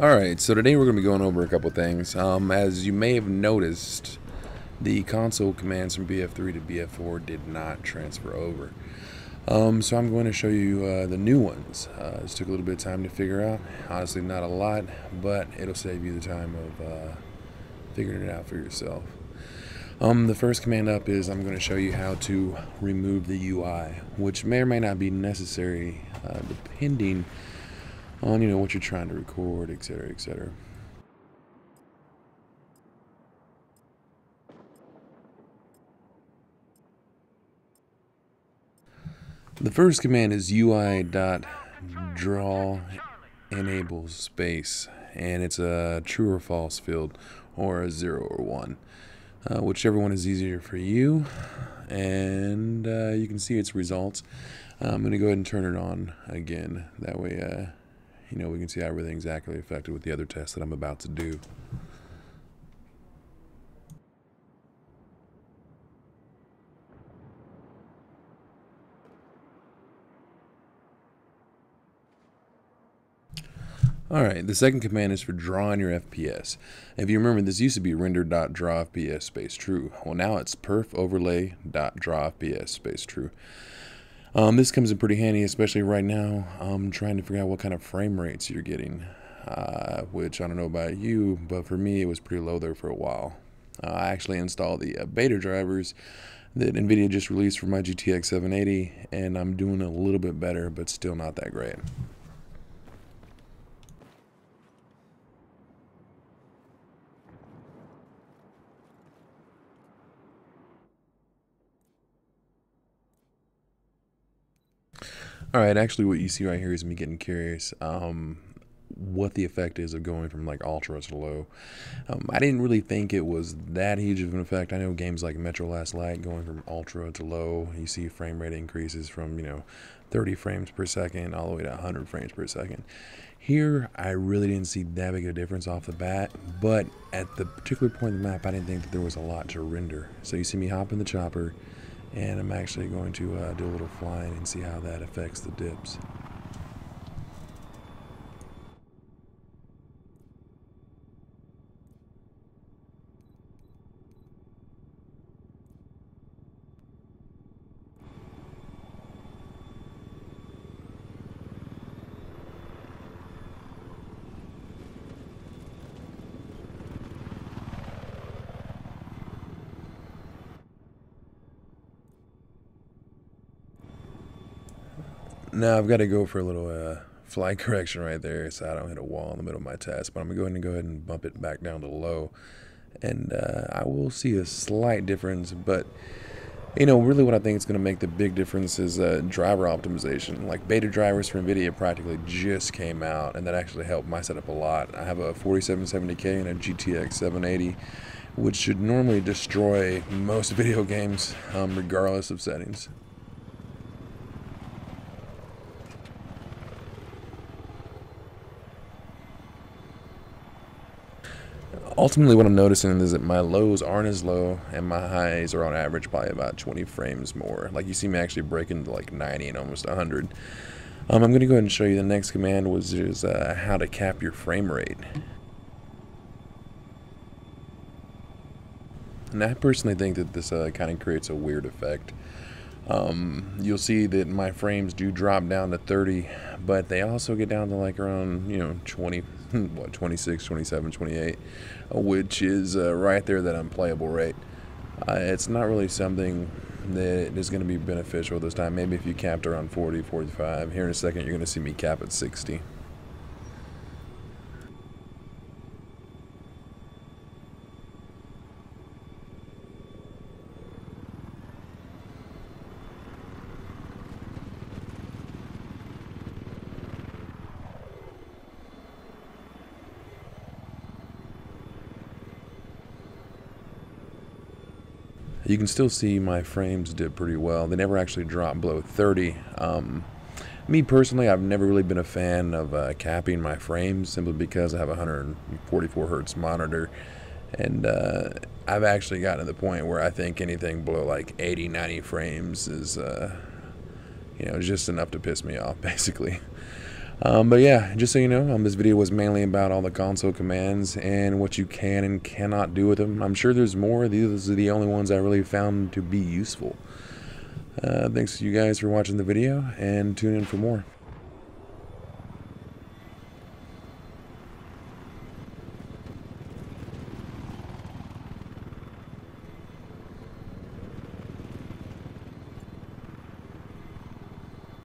Alright, so today we're going to be going over a couple things. Um, as you may have noticed, the console commands from BF3 to BF4 did not transfer over. Um, so I'm going to show you uh, the new ones. Uh, this took a little bit of time to figure out. Honestly, not a lot, but it'll save you the time of uh, figuring it out for yourself. Um, the first command up is I'm going to show you how to remove the UI, which may or may not be necessary uh, depending on you know what you're trying to record, etc., etc. The first command is UI dot draw enables space, and it's a true or false field, or a zero or one, uh, whichever one is easier for you. And uh, you can see its results. I'm going to go ahead and turn it on again. That way, uh, you know, we can see how everything's accurately affected with the other tests that I'm about to do. Alright, the second command is for drawing your FPS. If you remember, this used to be render.draw FPS space true. Well, now it's perf overlay.draw FPS space true. Um, this comes in pretty handy, especially right now. I'm trying to figure out what kind of frame rates you're getting, uh, which I don't know about you, but for me it was pretty low there for a while. Uh, I actually installed the uh, beta drivers that NVIDIA just released for my GTX 780, and I'm doing a little bit better, but still not that great. All right, actually, what you see right here is me getting curious. Um, what the effect is of going from like ultra to low. Um, I didn't really think it was that huge of an effect. I know games like Metro Last Light going from ultra to low, you see frame rate increases from you know 30 frames per second all the way to 100 frames per second. Here, I really didn't see that big of a difference off the bat, but at the particular point in the map, I didn't think that there was a lot to render. So you see me hop in the chopper and I'm actually going to uh, do a little flying and see how that affects the dips. Now I've got to go for a little uh, flight correction right there so I don't hit a wall in the middle of my test. But I'm going to go ahead and bump it back down to low. And uh, I will see a slight difference. But, you know, really what I think is going to make the big difference is uh, driver optimization. Like beta drivers for NVIDIA practically just came out. And that actually helped my setup a lot. I have a 4770K and a GTX 780 which should normally destroy most video games um, regardless of settings. Ultimately what I'm noticing is that my lows aren't as low and my highs are on average probably about 20 frames more. Like you see me actually breaking to like 90 and almost 100. Um, I'm going to go ahead and show you the next command which is uh, how to cap your frame rate. And I personally think that this uh, kind of creates a weird effect. Um, you'll see that my frames do drop down to 30, but they also get down to like around, you know, 20, what, 26, 27, 28, which is uh, right there that unplayable rate. Uh, it's not really something that is going to be beneficial this time. Maybe if you capped around 40, 45. Here in a second, you're going to see me cap at 60. You can still see my frames did pretty well. They never actually dropped below 30. Um, me personally, I've never really been a fan of uh, capping my frames simply because I have a 144 hertz monitor. And uh, I've actually gotten to the point where I think anything below like 80, 90 frames is, uh, you know, just enough to piss me off, basically. Um, but yeah, just so you know, um, this video was mainly about all the console commands and what you can and cannot do with them. I'm sure there's more. These are the only ones I really found to be useful. Uh, thanks to you guys for watching the video and tune in for more.